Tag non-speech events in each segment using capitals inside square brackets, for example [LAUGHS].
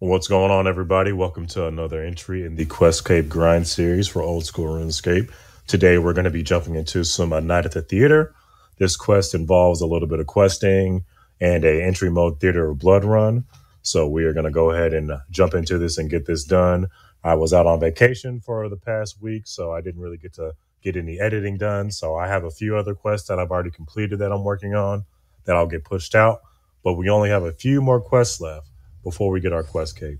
What's going on, everybody? Welcome to another entry in the Quest Questscape Grind series for Old School RuneScape. Today, we're going to be jumping into some uh, Night at the Theater. This quest involves a little bit of questing and a entry mode Theater of Blood run. So we are going to go ahead and uh, jump into this and get this done. I was out on vacation for the past week, so I didn't really get to get any editing done. So I have a few other quests that I've already completed that I'm working on that I'll get pushed out. But we only have a few more quests left before we get our quest cape.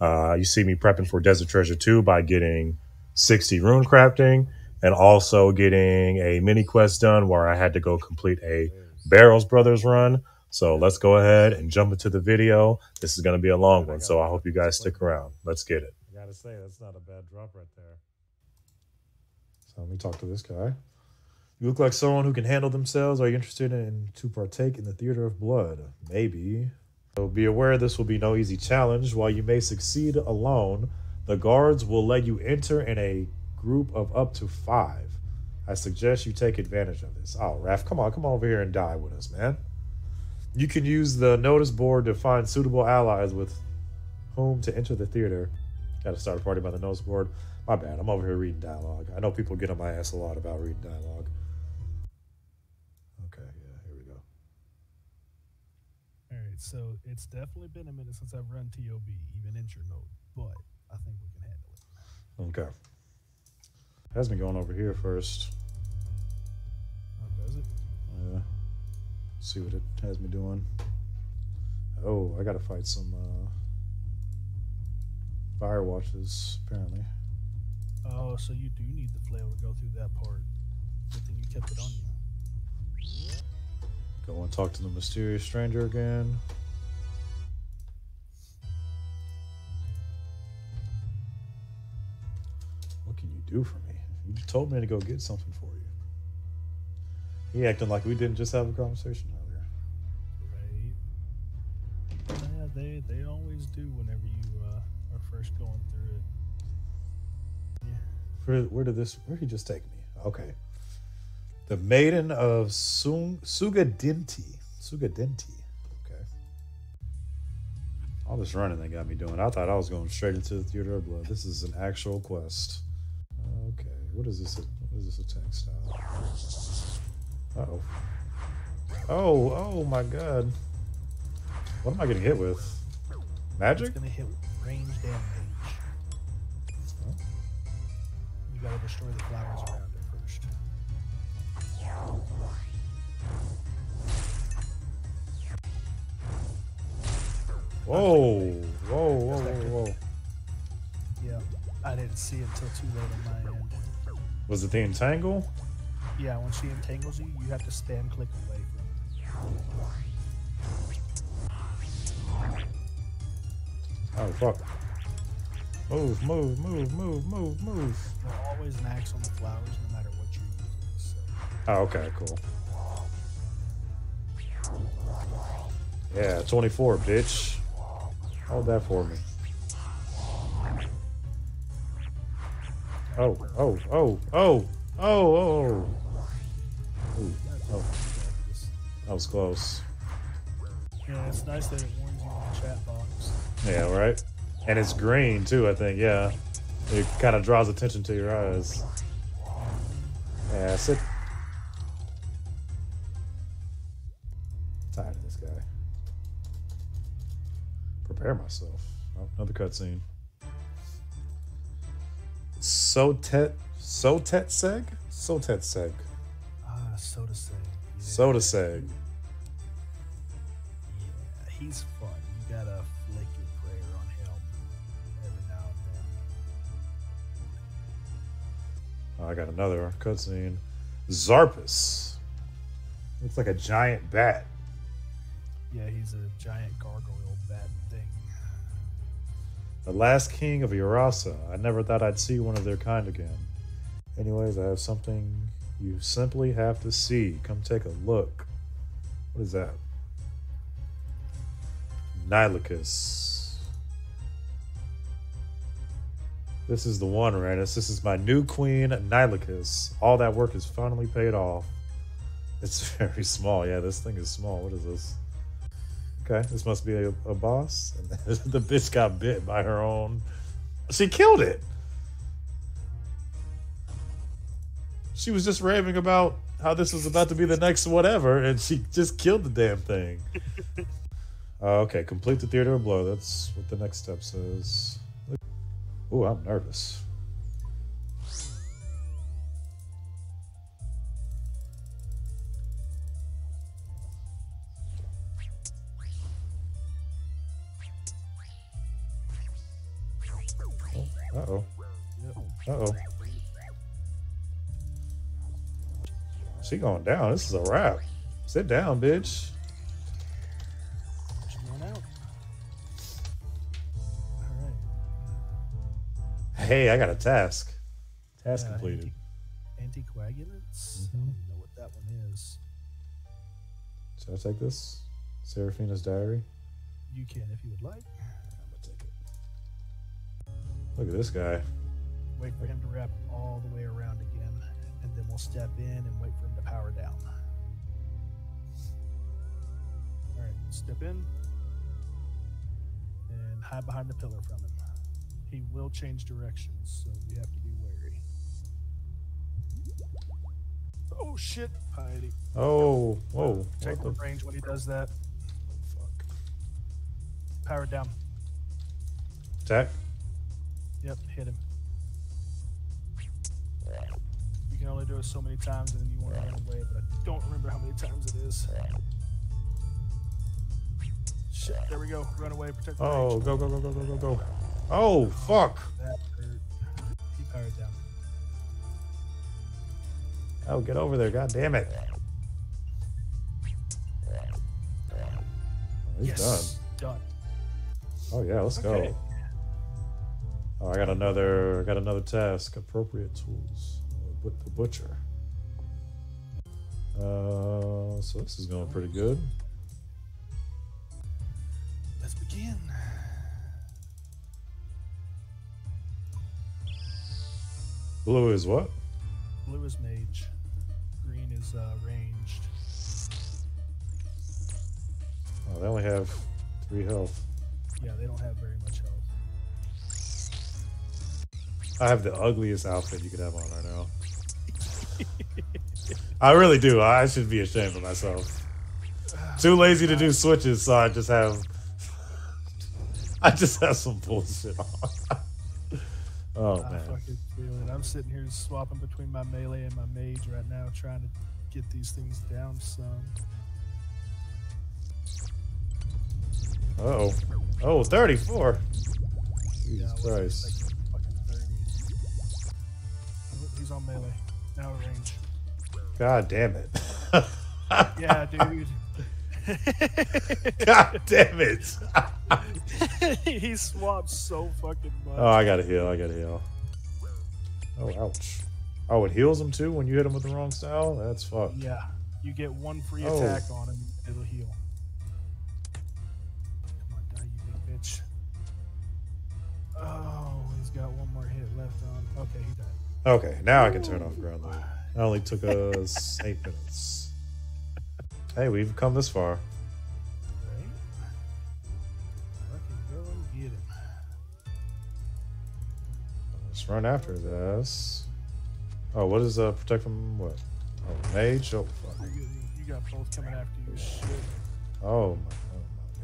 Uh, you see me prepping for Desert Treasure 2 by getting 60 rune crafting and also getting a mini quest done where I had to go complete a Barrows Brothers run. So let's go ahead and jump into the video. This is going to be a long one, so I hope you guys stick around. Let's get it. I gotta say, that's not a bad drop right there. So let me talk to this guy. You look like someone who can handle themselves. Are you interested in to partake in the theater of blood? Maybe. So be aware this will be no easy challenge. While you may succeed alone, the guards will let you enter in a group of up to five. I suggest you take advantage of this. Oh, Raph, come on, come over here and die with us, man. You can use the notice board to find suitable allies with whom to enter the theater. Got to start a party by the notice board. My bad. I'm over here reading dialogue. I know people get on my ass a lot about reading dialogue. Okay, yeah, here we go. All right, so it's definitely been a minute since I've run TOB, even entry mode, but I think we can handle it. Okay. Has me going over here first. Oh, does it? Yeah. See what it has me doing. Oh, I gotta fight some uh Vyrewatches, apparently. Oh, so you do need the flail to go through that part. Good thing you kept it on you. Go and talk to the mysterious stranger again. What can you do for me? You told me to go get something for you. He acting like we didn't just have a conversation earlier. Right. Yeah, they they always do whenever you uh, are first going through it. Where, where did this? Where did he just take me? Okay. The Maiden of Sung, Sugadinti. Sugadinti. Okay. All this running they got me doing. I thought I was going straight into the Theater of Blood. This is an actual quest. Okay. What is this? What is this attack style? Uh oh. Oh, oh my god. What am I getting hit with? Magic? It's gonna hit range damage. You gotta destroy the flowers around. Whoa. Whoa, whoa, whoa, whoa. Yeah, I didn't see it until too late on my end. Was it the entangle? Yeah, when she entangles you, you have to spam click away from it. Oh fuck. Move, move, move, move, move, move. There's always an axe on the flowers, Oh, okay, cool. Yeah, 24, bitch. Hold that for me. Oh, oh, oh, oh, oh, oh. oh. Ooh, oh, that was close. Yeah, it's nice that it warns you in the chat box. Yeah, right? And it's green too, I think, yeah. It kind of draws attention to your eyes. Yeah, sit. Prepare myself. Oh, another cutscene. Sotet Sotetseg? Sotet Seg. Ah, so to say. Yeah. Soda Seg. Yeah, he's fun. You gotta flick your prayer on him every now and then. Oh, I got another cutscene. Xarpus. Looks like a giant bat. Yeah, he's a giant gargoyle bat thing. The last king of Urasa. I never thought I'd see one of their kind again. Anyways, I have something you simply have to see. Come take a look. What is that? Nylocas. This is the one, Ranis. This is my new queen, Nylocas. All that work is finally paid off. It's [LAUGHS] very small. Yeah, this thing is small. What is this? Okay, this must be a, a boss. And [LAUGHS] the bitch got bit by her own. She killed it. She was just raving about how this was about to be the next whatever, and she just killed the damn thing. [LAUGHS] uh, okay, complete the theater of blood. That's what the next step says. Ooh, I'm nervous. Uh oh. Uh oh. She going down. This is a wrap. Sit down, bitch. She's going out. All right. Hey, I got a task. Task completed. anti- anticoagulants. I Mhm. don't even know what that one is. Should I take this? Seraphina's diary. You can if you would like. Look at this guy. Wait for him to wrap all the way around again, and then we'll step in and wait for him to power down. All right, step in and hide behind the pillar from him. He will change directions, so you have to be wary. Oh shit, piety. Oh, whoa. The the range when he does that. fuck? Power down. Attack? Yep, hit him. You can only do it so many times and then you want to run away, but I don't remember how many times it is. Shit, there we go. Run away, protect the Oh, range. go, go, go, go, go, go, go. Oh, fuck. That hurt. He powered down. Oh, get over there. God damn it. Oh, he's yes, done. done. Oh, yeah, let's Okay. go. Oh, I got another. I got another task. Appropriate tools. Uh, But the butcher. Uh, so this is going pretty good. Let's begin. Blue is what? Blue is mage. Green is uh, ranged. Oh, they only have three health. Yeah, they don't have very much health. I have the ugliest outfit you could have on right now. I really do. I should be ashamed of myself. Too lazy to do switches, so I just have. I just have some bullshit on. [LAUGHS] oh I man. fucking feel it. I'm sitting here swapping between my melee and my mage right now, trying to get these things down some. Oh. Oh, 34. Jesus wasn't Christ. On melee. Now range. God damn it. [LAUGHS] Yeah, dude. God damn it. [LAUGHS] he swapped so fucking much. Oh, I gotta heal. I gotta heal. Oh, ouch. Oh, it heals him too when you hit him with the wrong style? That's fucked. Yeah, you get one free Oh. attack on him, it'll heal. Come on, die, you big bitch. Oh, he's got one more hit left on. Okay, he died. Okay, now I can turn off ground load. It only took us [LAUGHS] eight minutes. Hey, we've come this far. Right? Fucking go and get him. Let's run after this. Oh, what is uh protect from what? Oh, mage. Oh, fuck. You, you got both coming after you. Shit. Oh my, oh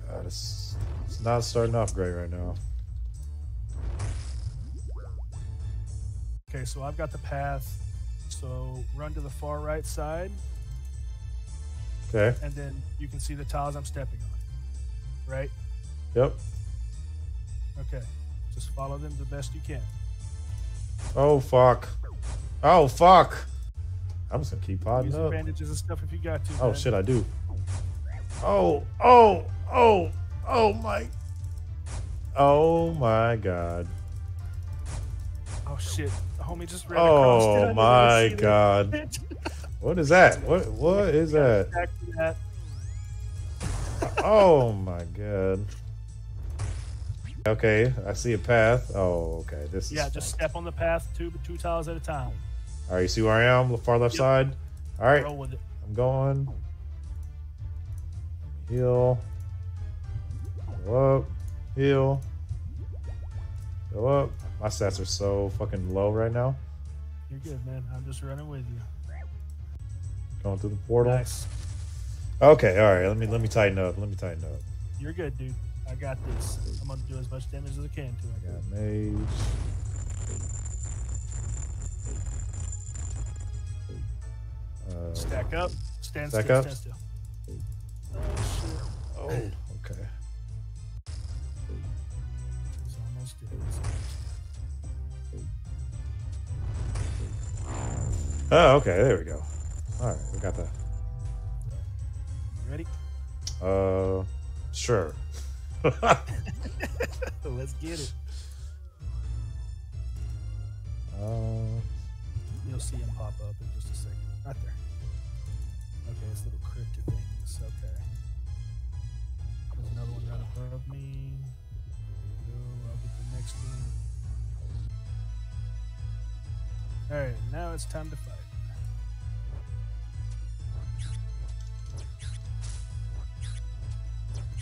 my god, it's it's not starting off great right now. Okay, so I've got the path. So run to the far right side, Okay. and then you can see the tiles I'm stepping on. Right? Yep. Okay. Just follow them the best you can. Oh fuck. Oh fuck. I'm just gonna keep podding up. bandages and stuff if you got to. Oh man. shit, I do. Oh, oh, oh, oh my. Oh my god. Oh shit. Homie just ran oh, across. Oh Did I my god. What is that? What what is that? Oh my god. Okay, I see a path. Oh, okay. This is Yeah, just step on the path two two tiles at a time. All right, you see where I am? The far left Yep. side. All right, Roll with it. I'm going. Heal. Go up. Heal. Go up. My stats are so fucking low right now. You're good, man. I'm just running with you. Going through the portal. Nice. Okay, all right. Let me let me tighten up. Let me tighten up. You're good, dude. I got this. I'm gonna do as much damage as I can to I got mage. Uh, Stack up. Stand Stack still. up. Stand still. Oh shit. oh, okay. It's almost dead. Oh, okay. There we go. All right, we got that. You ready? Uh, sure. [LAUGHS] Let's get it. Uh, You'll see him pop up in just a second. Right there. Okay, it's little crypt things. Okay. There's another one right above me. There we go. I'll get the next one. Alright, now it's time to fight.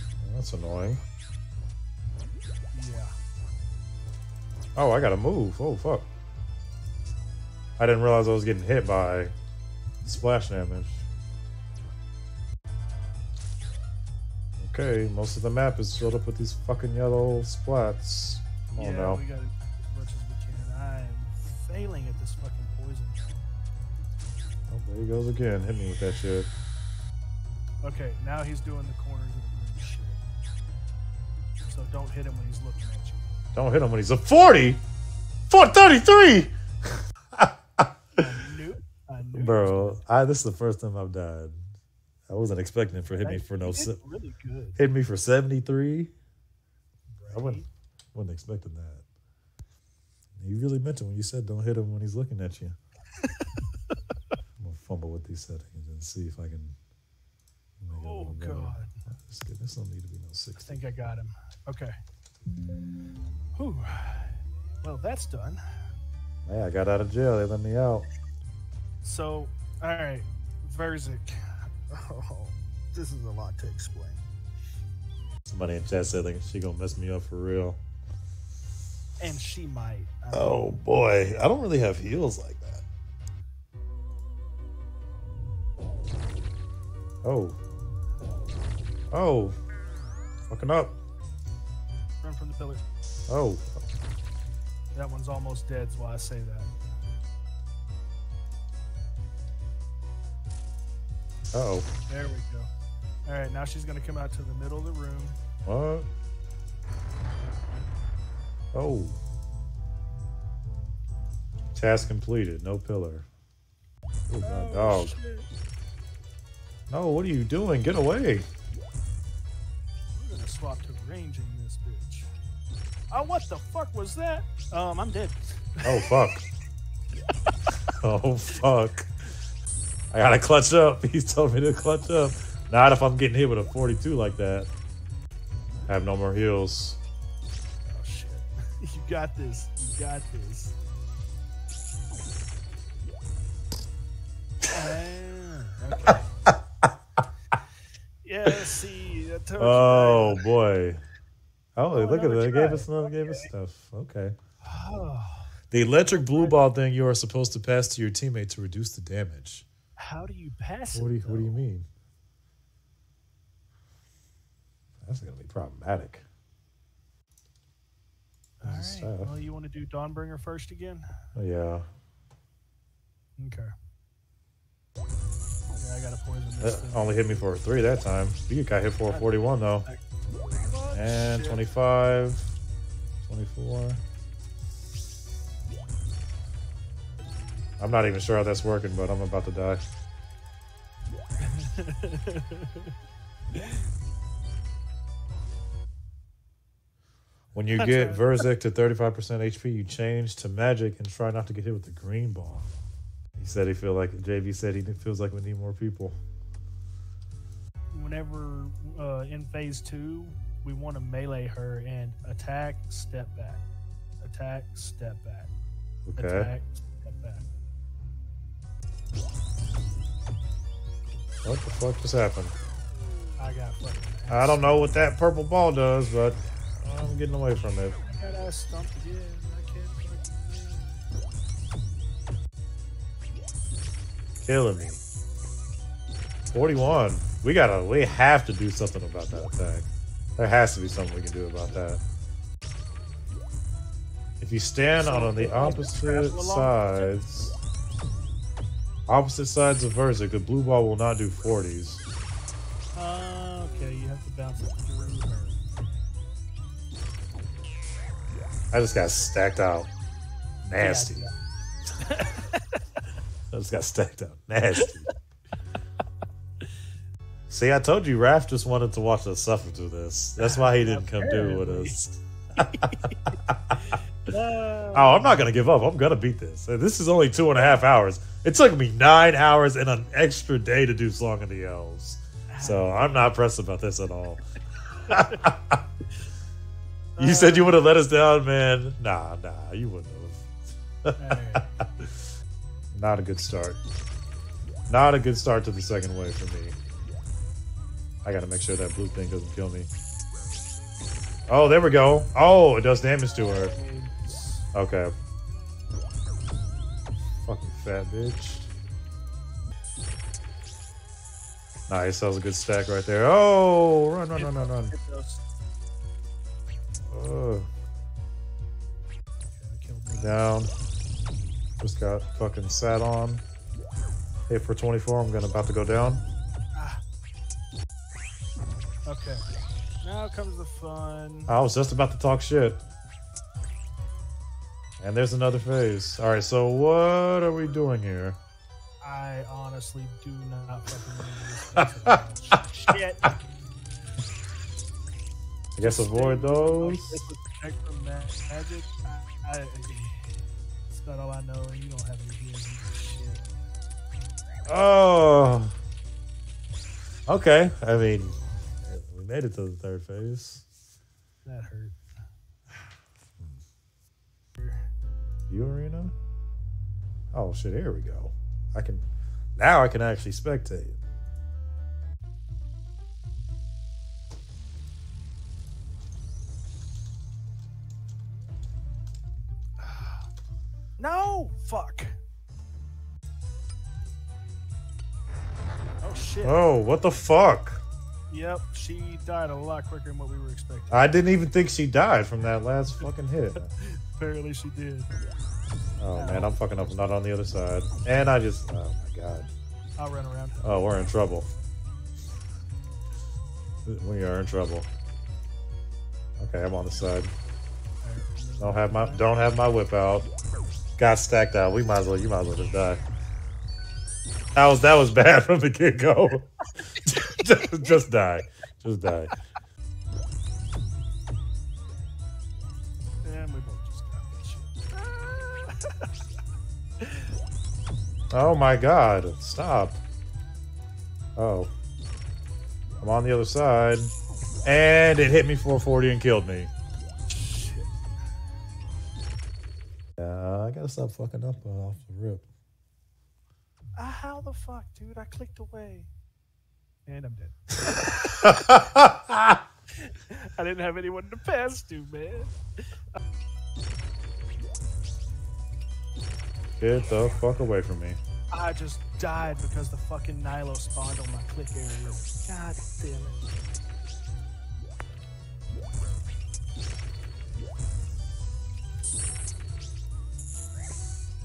Oh, that's annoying. Yeah. Oh, I gotta move. Oh, fuck. I didn't realize I was getting hit by splash damage. Okay, most of the map is filled up with these fucking yellow splats. Come on yeah, now. At this fucking poison. Oh, there he goes again. Hit me with that shit. Okay, now he's doing the corners of the room shit. So don't hit him when he's looking at you. Don't hit him when he's a 40! 433! I knew. I knew. Bro, I this is the first time I've died. I wasn't expecting it for hit me for no se- really good. hit me for 73. I Right? wouldn't wasn't expecting that. You really meant it when you said don't hit him when he's looking at you. I'm gonna fumble with these settings and see if I can make Oh better. god. This, this don't need to be no I think I got him. Okay. Whew. Well, that's done. Hey, I got out of jail. They let me out. So, all right, Verzik. Oh, this is a lot to explain. Somebody in chat said like she gonna mess me up for real. And she might. I Oh boy, I don't really have heels like that. Oh. Oh. Fucking up. Run from the pillar. Oh. That one's almost dead, is why I say that. Oh. There we go. All right, now she's gonna come out to the middle of the room. What? Oh. Task completed. No pillar. Oh, my dog. No, what are you doing? Get away. We're gonna swap to ranging this bitch. Oh, what the fuck was that? Um, I'm dead. Oh, fuck. [LAUGHS] oh, fuck. I gotta clutch up. [LAUGHS] He's told me to clutch up. Not if I'm getting hit with a 42 like that. I have no more heals. Oh! [LAUGHS] You got this. You got this. Ah, okay. [LAUGHS] yeah. See. You, Oh, boy. Oh, Oh, look at that. They gave us another, gave us stuff. Okay. man. The electric blue ball thing you are supposed to pass to your teammate to reduce the damage. How do you pass What do it? you, what do you mean? That's gonna be problematic. All right. tough. Well, you want to do Dawnbringer first again? Yeah. Okay. Yeah, I gotta poison That thing. only hit me for a three that time. You got hit for a 41 though. Oh, And shit. 25, 24. I'm not even sure how that's working, but I'm about to die. [LAUGHS] When you That's get right. Verzik to 35% HP, you change to magic and try not to get hit with the green ball. He said he feel like JV said he feels like we need more people. Whenever uh, in phase two, we want to melee her and attack, step back, attack, step back, Okay. attack, step back. What the fuck just happened? I got fucking. I don't know what that purple ball does, but I'm getting away from it. Killing me. 41. We gotta, we have to do something about that attack. There has to be something we can do about that. If you stand on the opposite sides, opposite sides of Verzik, the blue ball will not do 40s. Uh, okay, you have to bounce it I just got stacked out. Nasty. Yeah, [LAUGHS] I just got stacked out. Nasty. See, I told you Raph just wanted to watch us suffer through this. That's why he didn't come do it with us. [LAUGHS] [LAUGHS] Oh, I'm not gonna give up. I'm gonna beat this. This is only two and a half hours. It took me nine hours and an extra day to do Song of the Elves. So I'm not pressed about this at all. You said you would have let us down, man. Nah, nah, you wouldn't have. Not a good start. Not a good start to the second wave for me. I gotta make sure that blue thing doesn't kill me. Oh, there we go. Oh, it does damage to her. Okay. Fucking fat bitch. Nice, that was a good stack right there. Oh, run, run, run, run, run. Hit those. Ugh. Okay, I killed me. Down. Just got fucking sat on. Hit for 24. I'm gonna about to go down. Ah. Okay. Now comes the fun. I was just about to talk shit. And there's another phase. All right, so what are we doing here? I honestly do not fucking remember this. [LAUGHS] Shit. I guess avoid those. This was protect from ma- magic. I, I, that's about all I know, and you don't have any healing. Oh. Okay. I mean, we made it to the third phase. That hurt. You arena? Oh shit! Here we go. I can now. I can actually spectate. No! Fuck. Oh shit. Oh, what the fuck! Yep, she died a lot quicker than what we were expecting. I didn't even think she died from that last fucking hit. [LAUGHS] Apparently she did. Oh man, I'm fucking up. Not on the other side. And I just. Oh my god. I'll run around. Oh, we're in trouble. We are in trouble. Okay, I'm on the side. Don't have my don't have my whip out. Got stacked out. We might as well. You might as well just die. That was that was [LAUGHS] bad from the get go. just, [LAUGHS] just die. Just die. And we both just got that shit. Oh my god! Stop. Oh, I'm on the other side, and it hit me 440 and killed me. Gotta stop fucking up uh, off the rip. Ah, how the fuck, dude? I clicked away. And I'm dead. [LAUGHS] I didn't have anyone to pass to, man. Get the fuck away from me. I just died because the fucking Nylo spawned on my click area. God damn it.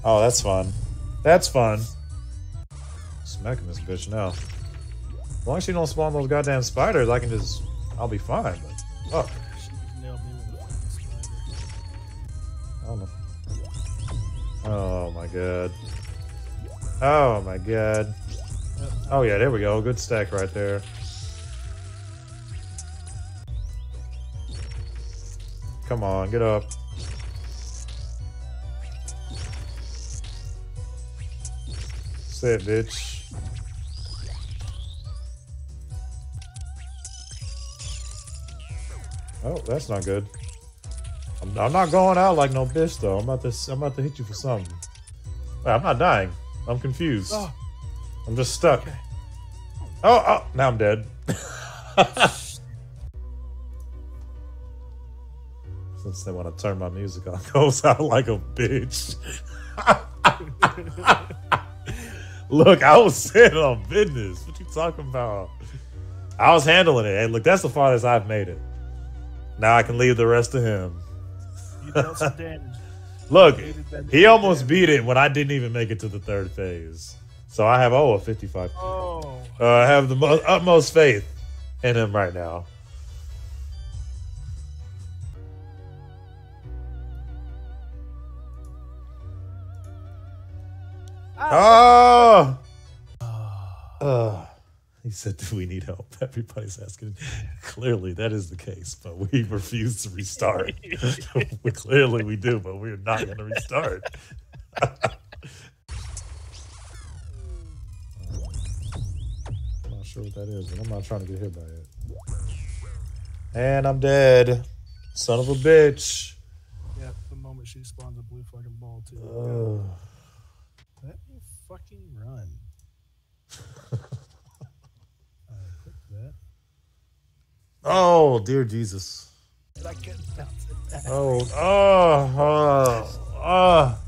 Oh, that's fun. That's fun. Smacking this bitch now. As long as she don't spawn those goddamn spiders, I can just. I'll be fine. But fuck, know. Oh my god. Oh my god. Oh yeah, there we go. Good stack right there. Come on, get up. Sit, bitch. Oh, that's not good. I'm, I'm not going out like no bitch though. I'm about to I'm about to hit you for something. Wait, I'm not dying. I'm confused. Oh, I'm just stuck. okay. Oh, oh, now I'm dead. [LAUGHS] Since they want to turn my music on, [LAUGHS] goes out like a bitch. [LAUGHS] look, I was [LAUGHS] saying on business. What you talking about? I was handling it. Hey, look, that's the farthest I've made it. Now I can leave the rest to him. You dealt some [LAUGHS] damage. Look, he almost damage. beat it when I didn't even make it to the third phase. So I have oh a 55. Oh. Uh, I have the mo- utmost faith in him right now. Ah. Oh, uh, he said, "Do we need help?" [LAUGHS] Everybody's asking. Clearly, that is the case, but we refuse to restart. [LAUGHS] clearly, we do, but we're not going to restart. [LAUGHS] I'm not sure what that is, but I'm not trying to get hit by it. And I'm dead. Son of a bitch. Yeah, the moment she spawns a blue fucking ball too. Ugh. Fucking run. [LAUGHS] uh. Oh, dear Jesus. I couldn't bounce it back. Oh, oh, oh, oh.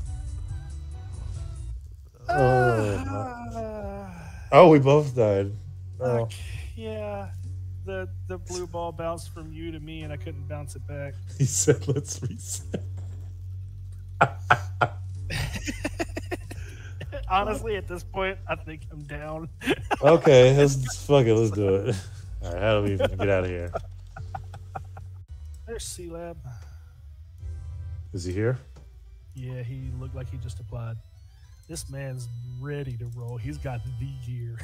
Oh, oh we both died. Oh. Fuck, yeah. The the blue ball bounced from you to me and I couldn't bounce it back. [LAUGHS] He said, let's reset. Honestly, at this point, I think I'm down. [LAUGHS] Okay, let's fuck it, let's do it. All right, how do we even get out of here? There's C Lab. Is he here? Yeah, he looked like he just applied. This man's ready to roll. He's got the gear.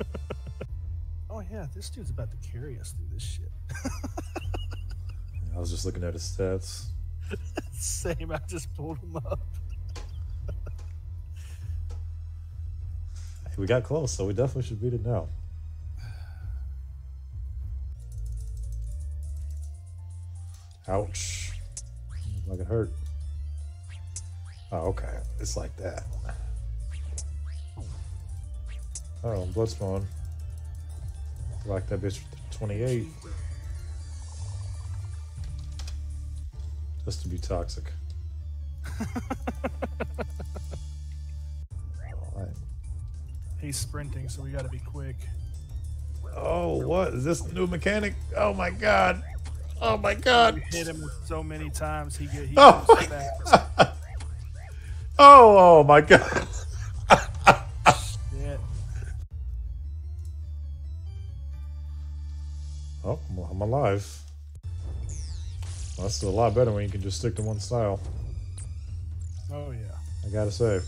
[LAUGHS] oh yeah, this dude's about to carry us through this shit. [LAUGHS] I was just looking at his stats. Same, I just pulled him up. We got close, so we definitely should beat it now. Ouch. Like it hurt. Oh, okay. It's like that. Oh, blood spawn. Like that bitch with 28. Just to be toxic. [LAUGHS] He's sprinting, so we got to be quick. Oh, what is this new mechanic? Oh my god! Oh my We god! hit him so many times, he get he Oh goes my fast. Oh, oh my god! [LAUGHS] Oh, I'm, I'm alive. Well, that's a lot better when you can just stick to one style. Oh yeah. I gotta say.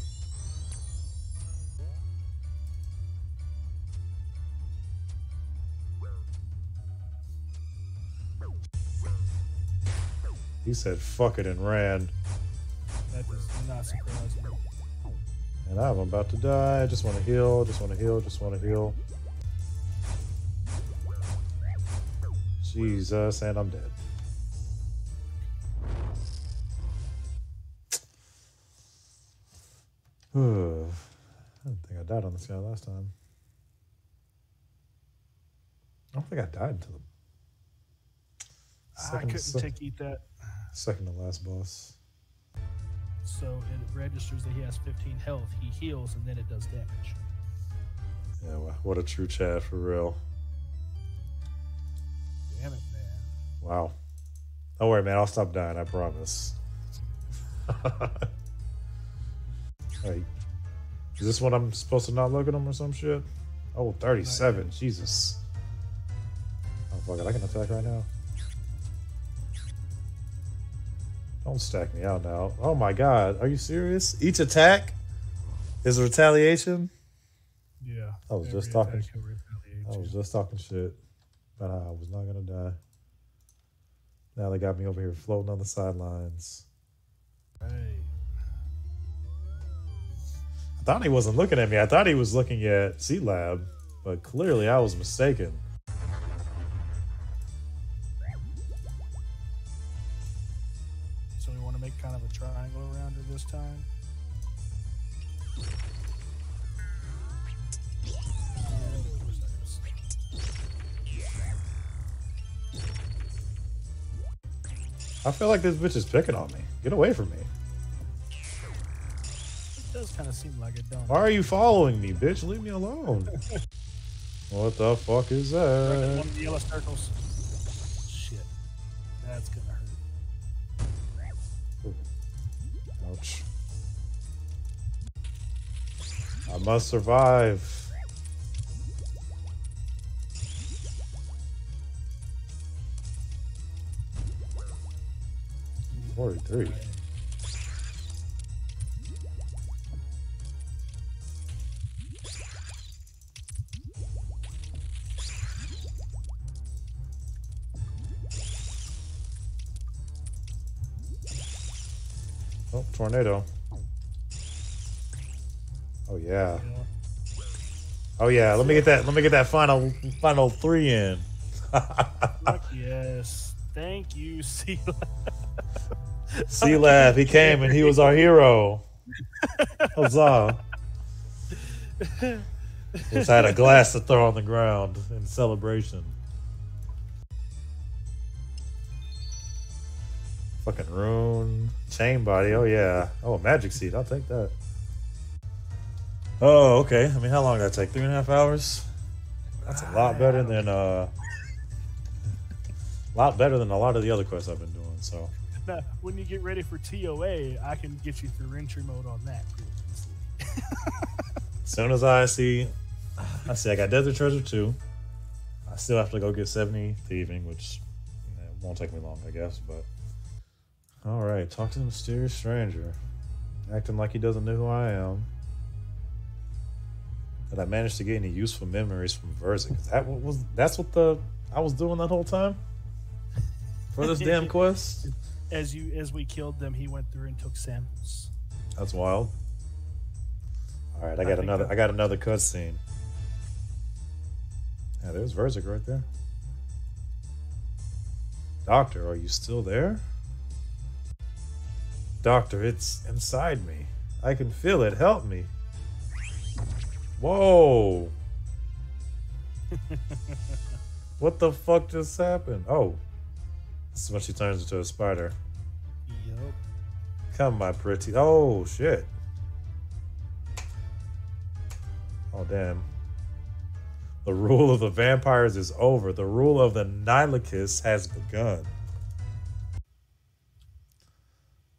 He said fuck it and ran. That does not surprise me. And I'm about to die. I just want to heal, just want to heal, just want to heal. Jesus, and I'm dead. [SIGHS] I don't think I died on this guy last time. I don't think I died until the I couldn't se- take eat that. second to last boss. So it registers that he has 15 health. He heals and then it does damage. Yeah, wha- what a true chat for real. Damn it, man. Wow. Don't worry, man. I'll stop dying. I promise. [LAUGHS] Hey, is this what I'm supposed to not look at him or some shit? Oh, 37. Jesus. Oh, fuck it. I can attack right now. Don't stack me out now. Oh my god. Are you serious? Each attack is a retaliation? Yeah. I was just talking- attack will retaliate I was just talking shit. But I was not gonna die. Now they got me over here floating on the sidelines. Hey. I thought he wasn't looking at me. I thought he was looking at C Lab, but clearly I was mistaken. Time. I feel like this bitch is picking on me. Get away from me. It does kind of seem like it, do Why are you following me, bitch? Leave me alone. [LAUGHS] what the fuck is that? One of the yellow circles. Shit. That's gonna hurt. Ouch. I must survive. Forty-three. Tornado. Oh yeah. Oh yeah. Let me get that. Let me get that final final three in. Yes. Thank you, C. C Lab, he came and he was our hero. Huzzah. [LAUGHS] Just had a glass to throw on the ground in celebration. Fucking rune. Chain body. Oh, yeah. Oh, a magic seed. I'll take that. Oh, okay. I mean, how long did that take? Three and a half hours? That's a lot better than, uh, a [LAUGHS] lot better than a lot of the other quests I've been doing, so. Now, when you get ready for TOA, I can get you through entry mode on that. As [LAUGHS] soon as I see, I see I got Desert Treasure 2. I still have to go get 70 Thieving, which won't take me long, I guess. But all right, talk to the mysterious stranger, acting like he doesn't know who I am. Did I manage to get any useful memories from Verzik? Is that was? That's what the I was doing that whole time for this damn [LAUGHS] quest. As you as we killed them, he went through and took samples. That's wild. All right, I I got think another. I got another cutscene. Yeah, there's Verzik right there. Doctor, are you still there? Doctor, it's inside me. I can feel it. Help me. Whoa. [LAUGHS] what the fuck just happened? Oh. This is when she turns into a spider. Yup. Come, my pretty. Oh, shit. Oh, damn. The rule of the vampires is over. The rule of the Nylocas has begun.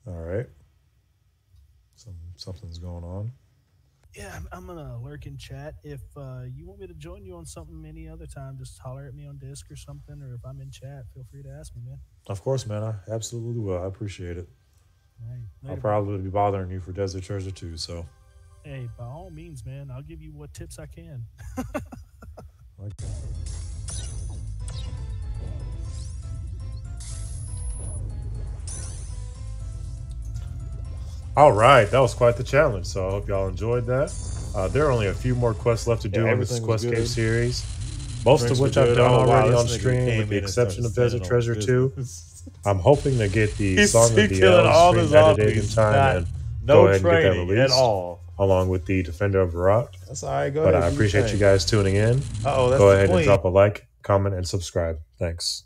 All right. Some something's going on. Yeah, I'm, I'm gonna lurk in chat. If uh, you want me to join you on something any other time, just holler at me on Disc or something. Or if I'm in chat, feel free to ask me, man. Of course, man. I absolutely will. I appreciate it. Right. I'll probably be bothering you for Desert Treasure 2. So, Hey, by all means, man, I'll give you what tips I can. [LAUGHS] like, all right, that was quite the challenge. So I hope y'all enjoyed that. Uh, there are only a few more quests left to do Yeah, in this Quest Cape series. Most Drinks of which I've done Oh, already on stream, with the exception of Desert Treasure 2. [LAUGHS] I'm hoping to get the He's Song of the Elves edited in time and No go ahead and get that training at all. along with the Defender of Varrock. That's all right. Go But ahead. I appreciate you guys tuning in. Uh-oh, that's Go ahead and drop a like, comment, and subscribe. Thanks.